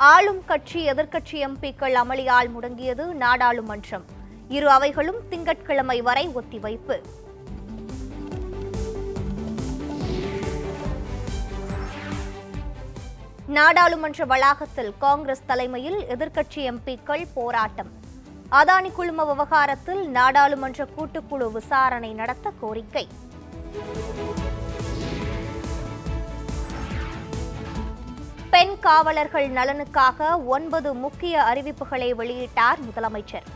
ஆளும் கட்சி எதிர்க்கட்சி எம்பிக்கள் அமளியால் முடங்கியது நாடாளுமன்றம். இரு அவைகளும் திங்கட்கிழமை வரை ஒத்திவைப்பு. நாடாளுமன்ற வளாகத்தில் காங்கிரஸ் தலைமையில் எதிர்க்கட்சி எம்பிக்கள் போராட்டம். அதானி குழும விவகாரத்தில் நாடாளுமன்ற கூட்டுக்குழு விசாரணை நடத்த கோரிக்கை. காவலர்கள் நலனுக்காக ஒன்பது முக்கிய அறிவிப்புகளை வெளியிட்டார் முதலமைச்சர்.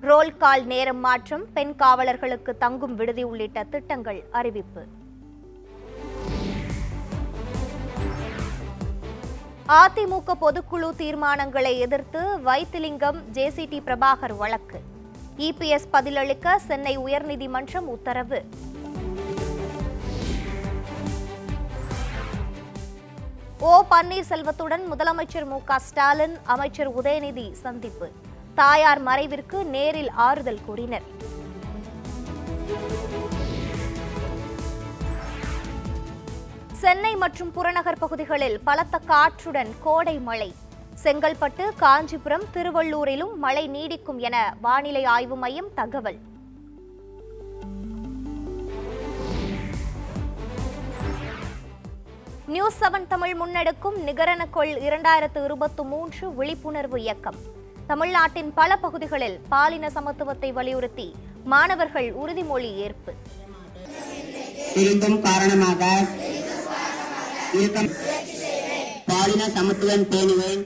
ரோல் கால் நேரம் மாற்றம் பெண் காவலர்களுக்கு தங்கும் விடுதி உள்ளிட்ட திட்டங்கள் அறிவிப்பு. அதிமுக பொதுக்குழு தீர்மானங்களை எதிர்த்து வைத்திலிங்கம் ஜேசிடி பிரபாகர் வழக்கு. இபிஎஸ் பதிலளிக்க சென்னை உயர்நீதிமன்றம் உத்தரவு. ஓ பன்னீர்செல்வத்துடன் முதலமைச்சர் மு க ஸ்டாலின் அமைச்சர் உதயநிதி சந்திப்பு. தாயார் மறைவிற்கு நேரில் ஆறுதல் கூறினர். சென்னை மற்றும் புறநகர் பகுதிகளில் பலத்த காற்றுடன் கோடை மழை. செங்கல்பட்டு காஞ்சிபுரம் திருவள்ளூரிலும் மழை நீடிக்கும் என வானிலை ஆய்வு மையம் தகவல். நியூஸ் செவன் தமிழ் முன்னெடுக்கும் நிகரனக்கொள் இரண்டாயிரத்து இருபத்தி மூன்று விழிப்புணர்வு இயக்கம். தமிழ்நாட்டின் பல பகுதிகளில் பாலின சமத்துவத்தை வலியுறுத்தி மாணவர்கள் உறுதிமொழி ஏற்பு. காரணமாக பாலின சமத்துவம் பேணுவேன்.